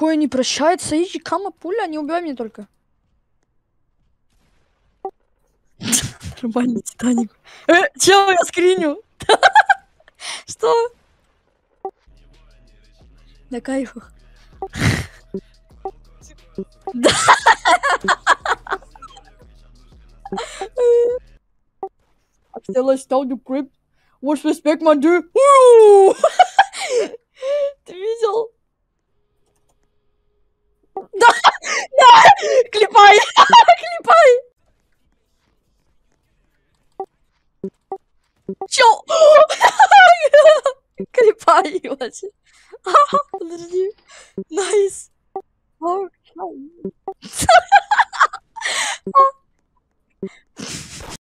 Такое не прощается. иди кама пуля, не убивай меня только. Нормальный Титаник. Э, чел, я скриню. Что? На кайфах. Да. Still I stole the crypt. What's respect, my dude? Уу! Ты видел? Да! Да! Клепай! Клепай! Чё? Клепай, ебать. Literally. Nice. Oh,